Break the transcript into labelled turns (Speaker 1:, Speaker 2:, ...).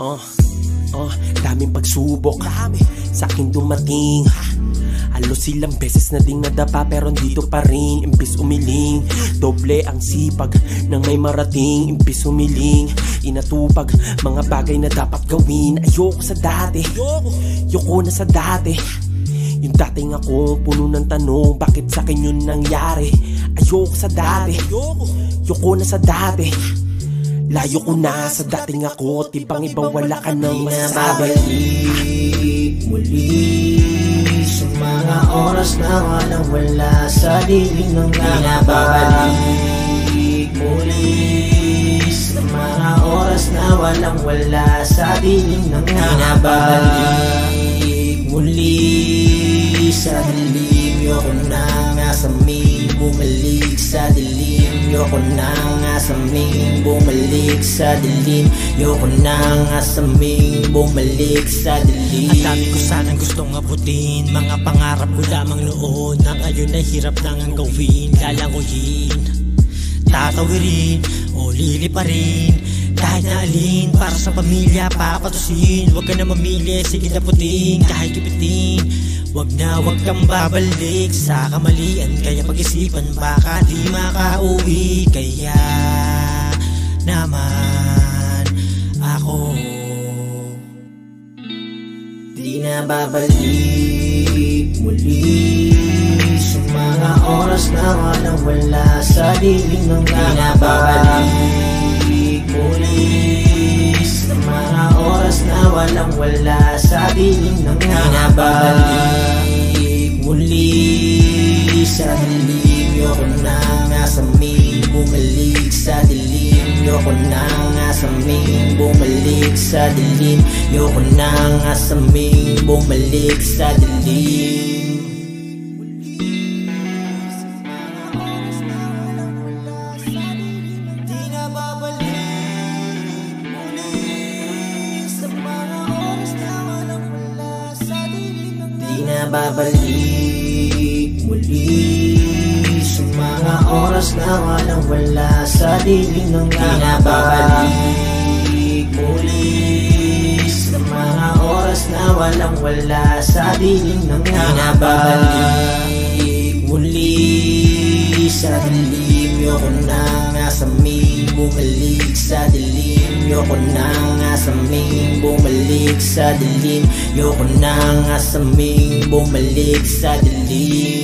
Speaker 1: Oh, oh, daming pagsubok. Dami. Sa akin dumating Halos ilang beses na ding nadapa pero dito pa rin. Imbis umiling Doble ang sipag ng may marating. Imbis umiling Inatupag mga bagay na dapat gawin. Ayoko sa dati. Ayoko na sa dati. Yung dating ako puno ng tanong Bakit sa akin yun nangyari? Ayoko sa dati. Ayoko na sa dati Layo ko na sa dating ako Tibang ibang wala ka nang masasabi
Speaker 2: Babalik muli Sa mga oras na walang wala Sa dilim ng Pinababalik muli Sa mga oras na walang wala Sa dilim ng Pinababalik muli Sa dilim Yoko na may Bumalik sa dilim. Yoko na nga sa may Bumalik sa dilim.
Speaker 3: Ang dami ko sanang gustong abutin Mga pangarap ko lamang noon. Na ngayon ay hirap nang ang gawin Lalanguyin. Tatawirin o liliparin Kahit na alin para sa pamilya papatusin. Huwag ka na mamili, sige na puting Kahit kipitin Wag na wag kang babalik sa kamalian Kaya pag-isipan baka di makauwi. Kaya naman ako
Speaker 2: Di na babalik. Muli Sa mga oras na walang wala Sa dilim ng Di na babalik. Muli Sa mga oras na walang wala Sa dilim ng Di Yoko na nga sa may Bumalik sa dilim. Yoko na nga sa may Bumalik sa dilim. Di na babalik. Muli Sa mga oras na walang wala Sa dilim ng Di na babalik muli. Sa mga oras na walang wala Sa dilim ng Di na babalik muli. Sa dilim Yoko na nga sa may Bumalik. Sa dilim Yoko na nga sa may Bumalik. Sa dilim Yoko na nga sa may Bumalik. Sa dilim